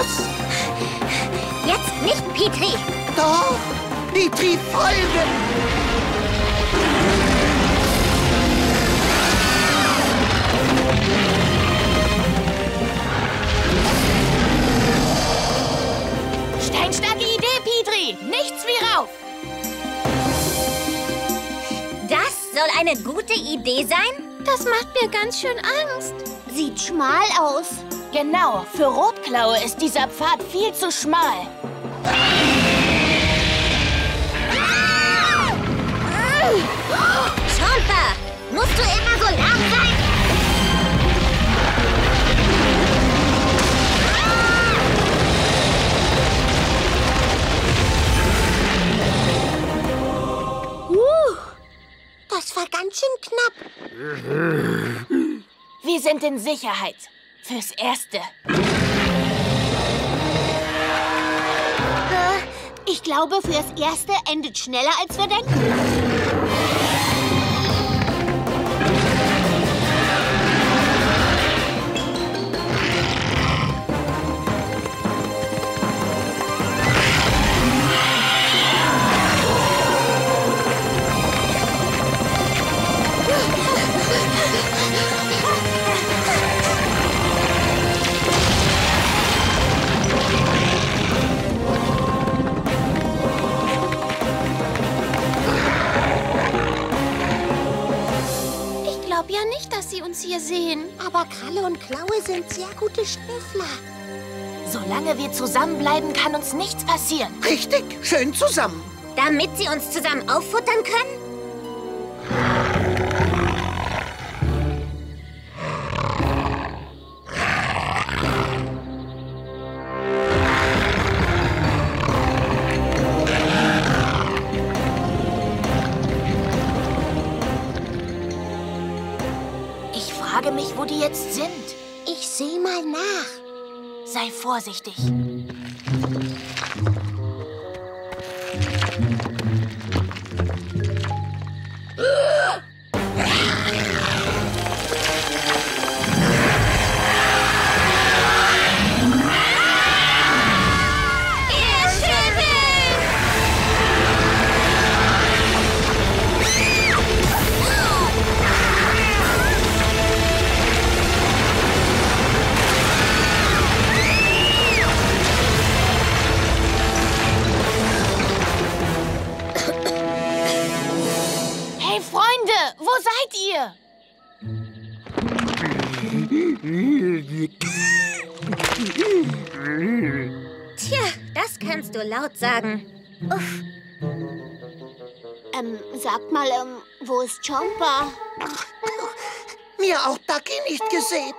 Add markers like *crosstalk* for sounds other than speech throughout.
was! Jetzt nicht, Petri. Doch, Petri, folgen! Steinstarke Idee, Petri. Nichts wie rauf. Das soll eine gute Idee sein? Das macht mir ganz schön Angst. Sieht schmal aus. Genau, für Rotklaue ist dieser Pfad viel zu schmal. Chomper, musst du immer so laut sein? Uh, das war ganz schön knapp. Wir sind in Sicherheit. Fürs Erste. Äh, ich glaube, fürs Erste endet schneller, als wir denken. Glaube ja nicht, dass sie uns hier sehen. Aber Kralle und Klaue sind sehr gute Schnüffler. Solange wir zusammenbleiben, kann uns nichts passieren. Richtig, schön zusammen. Damit sie uns zusammen auffuttern können? Mich, wo die jetzt sind. Ich sehe mal nach. Sei vorsichtig. Tja, das kannst du laut sagen. Uff, Ähm, sag mal, ähm, wo ist Chomper? Mir auch Ducky nicht gesehen.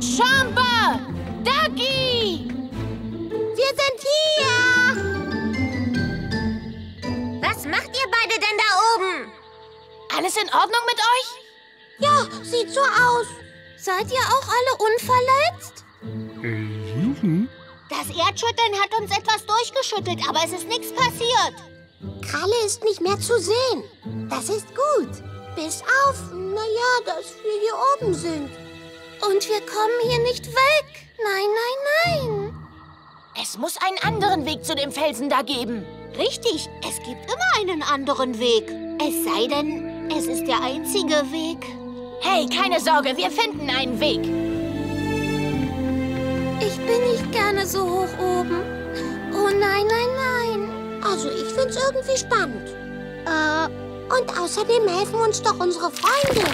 Champa! Ducky! Wir sind hier! was macht ihr beide denn da oben? Alles in Ordnung mit euch? Ja, sieht so aus. Seid ihr auch alle unverletzt? Das Erdschütteln hat uns etwas durchgeschüttelt, aber es ist nichts passiert. Kralle ist nicht mehr zu sehen. Das ist gut. Bis auf, naja, dass wir hier oben sind. Und wir kommen hier nicht weg. Nein, nein, nein. Es muss einen anderen Weg zu dem Felsen da geben. Richtig, es gibt immer einen anderen Weg. Es sei denn, es ist der einzige Weg. Hey, keine Sorge, wir finden einen Weg. Ich bin nicht gerne so hoch oben. Oh nein, nein, nein. Also, ich find's irgendwie spannend. Äh, Und außerdem helfen uns doch unsere Freunde.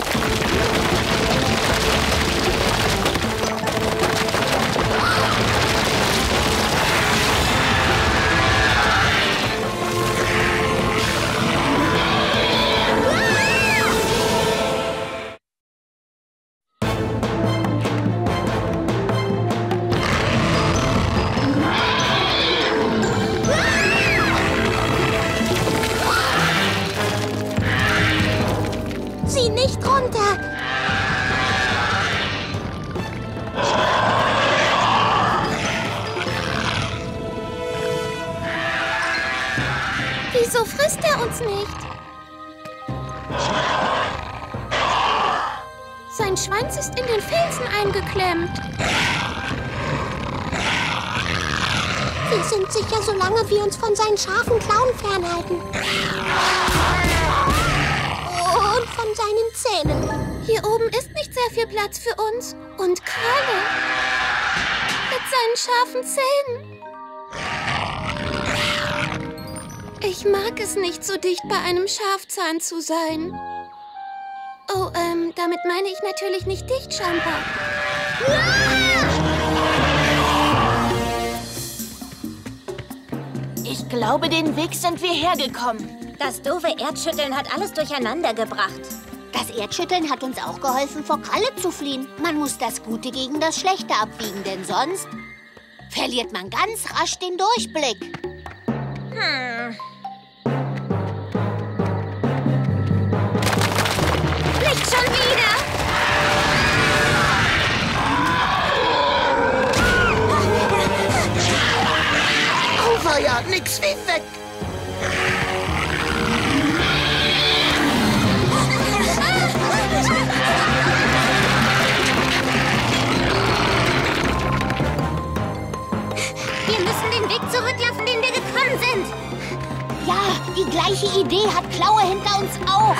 Solange wir uns von seinen scharfen Klauen fernhalten. Und von seinen Zähnen. Hier oben ist nicht sehr viel Platz für uns. Und Kralle. Mit seinen scharfen Zähnen. Ich mag es nicht, so dicht bei einem Schafzahn zu sein. Oh, ähm, damit meine ich natürlich nicht dich, Champa. Ich glaube, den Weg sind wir hergekommen. Das doofe Erdschütteln hat alles durcheinander gebracht. Das Erdschütteln hat uns auch geholfen, vor Kralle zu fliehen. Man muss das Gute gegen das Schlechte abwiegen, denn sonst verliert man ganz rasch den Durchblick. Hm. Auweia, nix wie weg. Wir müssen den Weg zurücklaufen, den wir gekommen sind. Ja, die gleiche Idee hat Klaue hinter uns auch.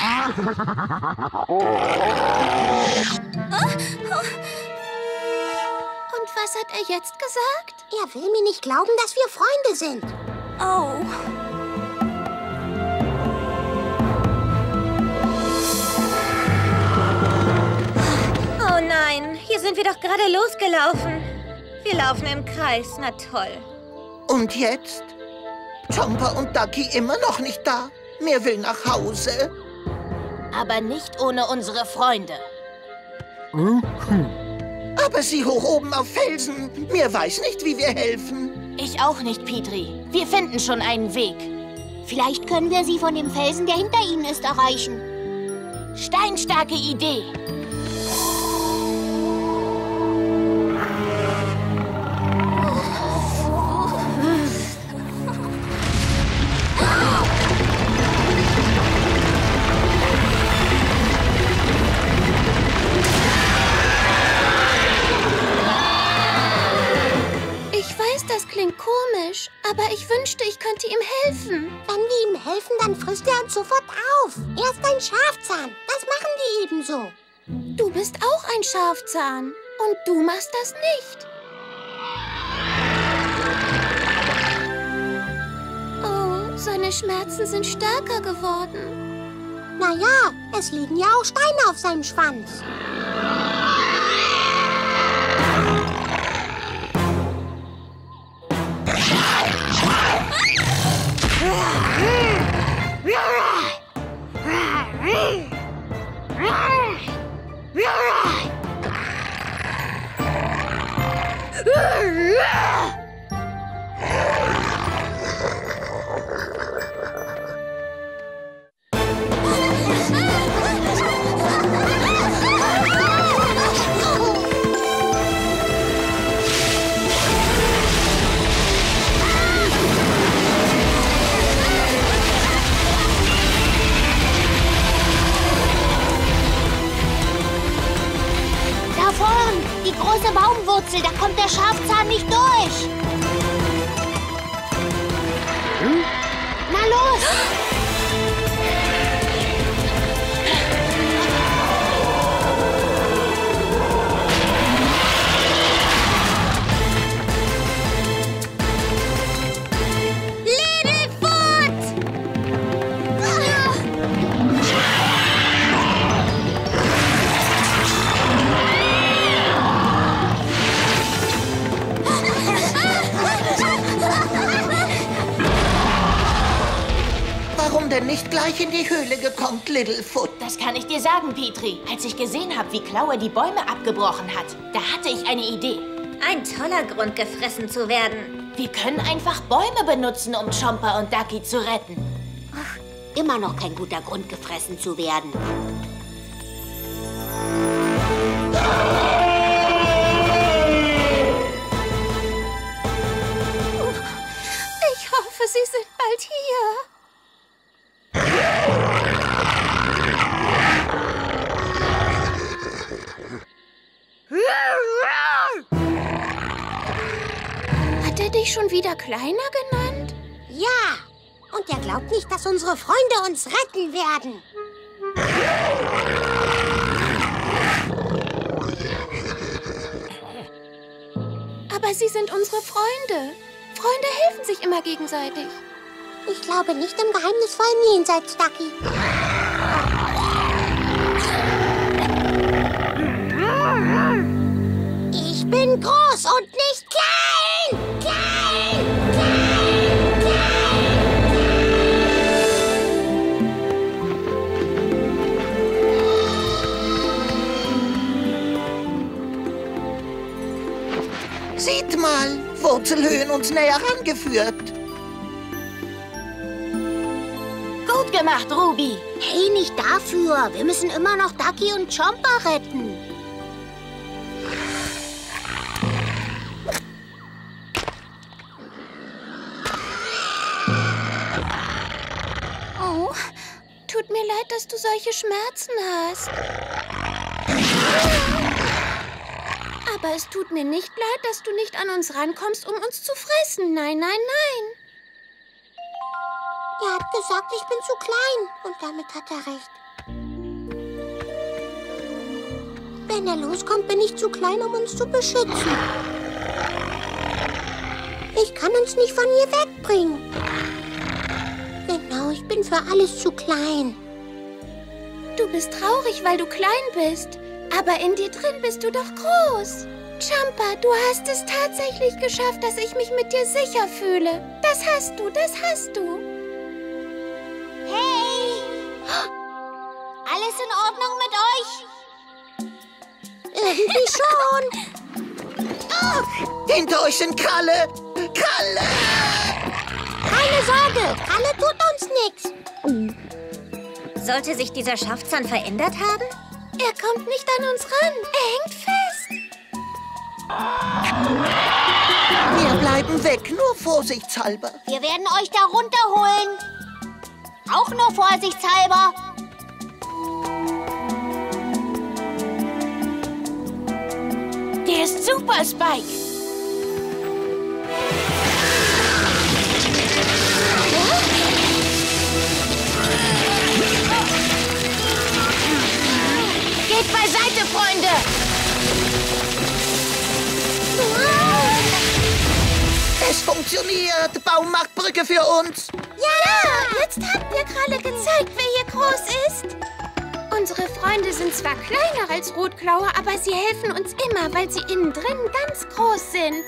Und was hat er jetzt gesagt? Er will mir nicht glauben, dass wir Freunde sind. Oh. Oh nein, hier sind wir doch gerade losgelaufen. Wir laufen im Kreis, na toll. Und jetzt? Chomper und Ducky immer noch nicht da. Mir will nach Hause. Aber nicht ohne unsere Freunde. Aber sie hoch oben auf Felsen. Mir weiß nicht, wie wir helfen. Ich auch nicht, Petri. Wir finden schon einen Weg. Vielleicht können wir sie von dem Felsen, der hinter ihnen ist, erreichen. Steinstarke Idee. Wünschte, ich könnte ihm helfen. Wenn wir ihm helfen, dann frisst er uns sofort auf. Er ist ein Schafzahn. Das machen die ebenso. Du bist auch ein Schafzahn und du machst das nicht. Oh, seine Schmerzen sind stärker geworden. Naja, es liegen ja auch Steine auf seinem Schwanz. Da vorn, die große Baumwurzel, da kommt der Schafzahn nicht durch. Na los! Denn nicht gleich in die Höhle gekommen, Littlefoot? Das kann ich dir sagen, Petri. Als ich gesehen habe, wie Klaue die Bäume abgebrochen hat, da hatte ich eine Idee. Ein toller Grund, gefressen zu werden. Wir können einfach Bäume benutzen, um Chomper und Ducky zu retten. Immer noch kein guter Grund, gefressen zu werden. Ich hoffe, sie sind bald hier. Dich schon wieder kleiner genannt? Ja, und er glaubt nicht, dass unsere Freunde uns retten werden. Aber sie sind unsere Freunde. Freunde helfen sich immer gegenseitig. Ich glaube nicht im geheimnisvollen Jenseits, Ducky. Ich bin groß und nicht! Klein! Klein! Seht mal, Wurzelhöhen uns näher rangeführt. Gut gemacht, Ruby. Hey, nicht dafür. Wir müssen immer noch Ducky und Chomper retten. Oh, tut mir leid, dass du solche Schmerzen hast. Aber es tut mir nicht leid, dass du nicht an uns rankommst, um uns zu fressen. Nein, nein, nein. Er hat gesagt, ich bin zu klein. Und damit hat er recht. Wenn er loskommt, bin ich zu klein, um uns zu beschützen. Ich kann uns nicht von hier wegbringen. Genau, ich bin für alles zu klein. Du bist traurig, weil du klein bist. Aber in dir drin bist du doch groß. Champa, du hast es tatsächlich geschafft, dass ich mich mit dir sicher fühle. Das hast du, das hast du. Hey! Alles in Ordnung mit euch? Irgendwie schon. Hinter euch sind Kralle! Kralle! Keine Sorge, Kalle tut uns nichts. Sollte sich dieser Schafzahn verändert haben? Er kommt nicht an uns ran. Er hängt fest. Wir bleiben weg, nur vorsichtshalber. Wir werden euch da runterholen. Auch nur vorsichtshalber. Der ist super, Spike. Beiseite, Freunde! Es funktioniert! Baum macht Brücke für uns! Ja, jetzt habt ihr Kralle gezeigt, wer hier groß ist. Unsere Freunde sind zwar kleiner als Rotklaue, aber sie helfen uns immer, weil sie innen drin ganz groß sind.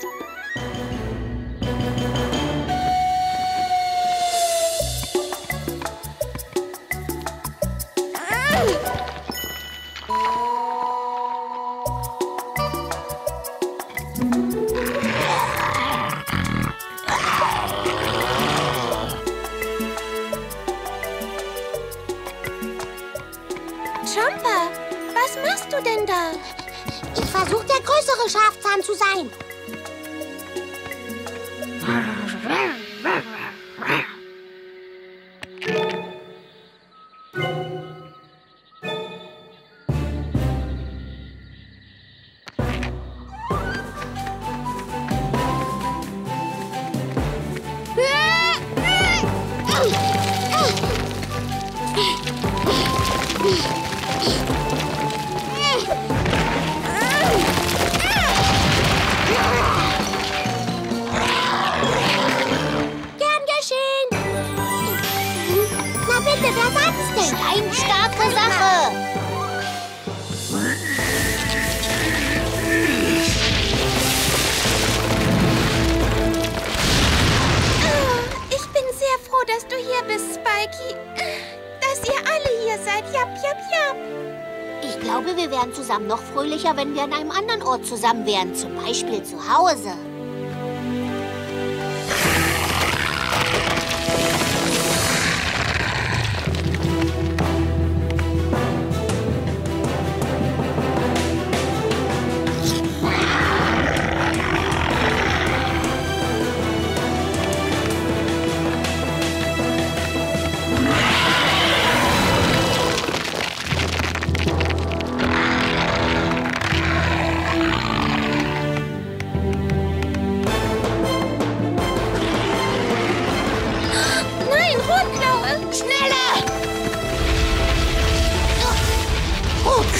Chomper, was machst du denn da? Ich versuche, der größere Schafzahn zu sein. *laughs* Steinstarke Sache. Ah, ich bin sehr froh, dass du hier bist, Spikey. Dass ihr alle hier seid. Jap, jap, jap. Ich glaube, wir wären zusammen noch fröhlicher, wenn wir an einem anderen Ort zusammen wären. Zum Beispiel zu Hause.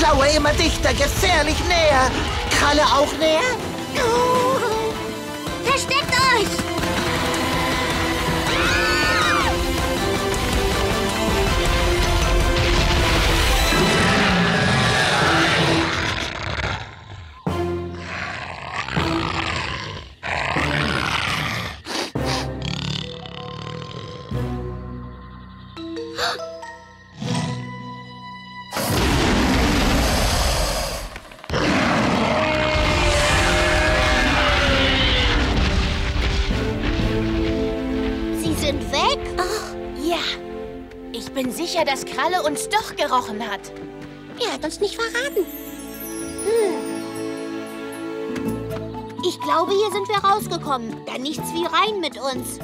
Rotklaue immer dichter, gefährlich näher. Kralle auch näher? Versteckt euch! Bin sicher, dass Kralle uns doch gerochen hat. Er hat uns nicht verraten. Ich glaube, hier sind wir rausgekommen. Da nichts wie rein mit uns.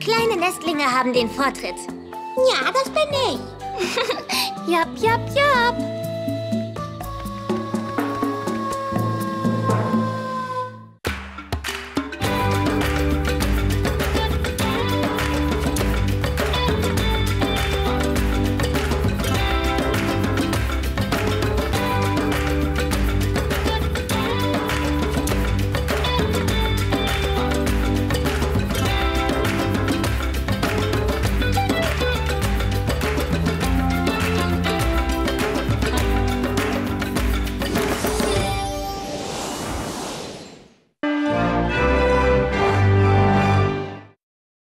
Kleine Nestlinge haben den Vortritt. Ja, das bin ich. Jap, jap, jap.